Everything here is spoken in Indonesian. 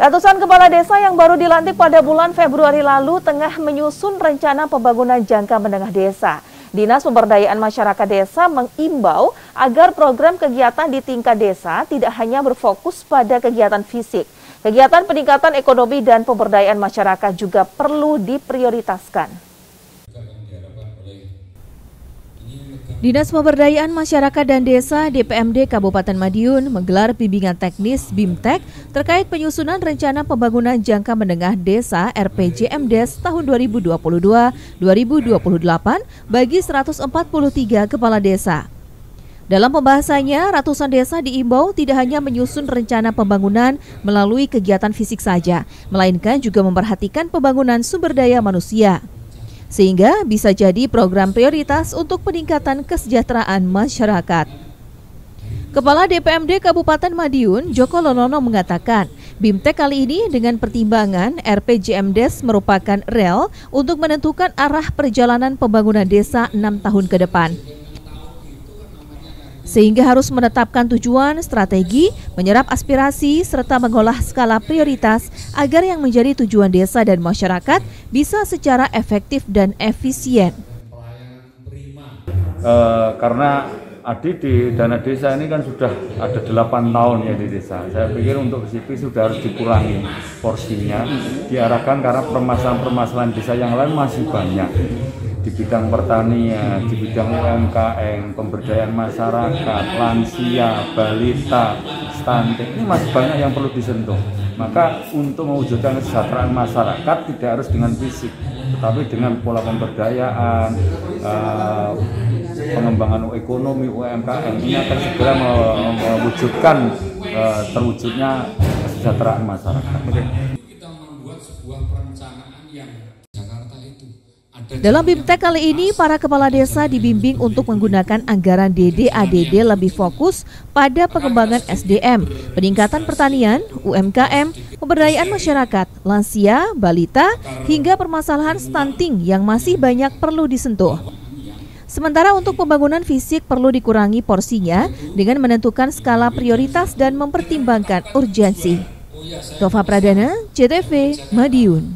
Ratusan kepala desa yang baru dilantik pada bulan Februari lalu tengah menyusun rencana pembangunan jangka menengah desa. Dinas Pemberdayaan Masyarakat Desa mengimbau agar program kegiatan di tingkat desa tidak hanya berfokus pada kegiatan fisik. Kegiatan peningkatan ekonomi dan pemberdayaan masyarakat juga perlu diprioritaskan. Dinas Pemberdayaan Masyarakat dan Desa DPMD Kabupaten Madiun menggelar bimbingan teknis BIMTEK terkait penyusunan rencana pembangunan jangka menengah desa RPJMDes tahun 2022-2028 bagi 143 kepala desa. Dalam pembahasannya, ratusan desa diimbau tidak hanya menyusun rencana pembangunan melalui kegiatan fisik saja, melainkan juga memperhatikan pembangunan sumber daya manusia sehingga bisa jadi program prioritas untuk peningkatan kesejahteraan masyarakat. Kepala DPMD Kabupaten Madiun, Joko Lonono mengatakan, BIMTEK kali ini dengan pertimbangan RPJMDes merupakan rel untuk menentukan arah perjalanan pembangunan desa enam tahun ke depan sehingga harus menetapkan tujuan, strategi, menyerap aspirasi, serta mengolah skala prioritas agar yang menjadi tujuan desa dan masyarakat bisa secara efektif dan efisien. Uh, karena Adi di dana desa ini kan sudah ada 8 tahun ya di desa. Saya pikir untuk CP sudah harus dikurangi porsinya, diarahkan karena permasalahan-permasalahan desa yang lain masih banyak di bidang pertanian, di bidang UMKM, pemberdayaan masyarakat, lansia, balita, stunting, ini masih banyak yang perlu disentuh. Maka untuk mewujudkan kesejahteraan masyarakat tidak harus dengan fisik, tetapi dengan pola pemberdayaan, uh, pengembangan ekonomi UMKM ini akan segera mewujudkan uh, terwujudnya kesejahteraan masyarakat. Kita membuat sebuah perencanaan yang dalam BIMTEK kali ini, para kepala desa dibimbing untuk menggunakan anggaran DD-ADD lebih fokus pada pengembangan SDM, peningkatan pertanian, UMKM, pemberdayaan masyarakat, lansia, balita, hingga permasalahan stunting yang masih banyak perlu disentuh. Sementara untuk pembangunan fisik perlu dikurangi porsinya dengan menentukan skala prioritas dan mempertimbangkan urgensi. Tova Pradana, CTV, Madiun.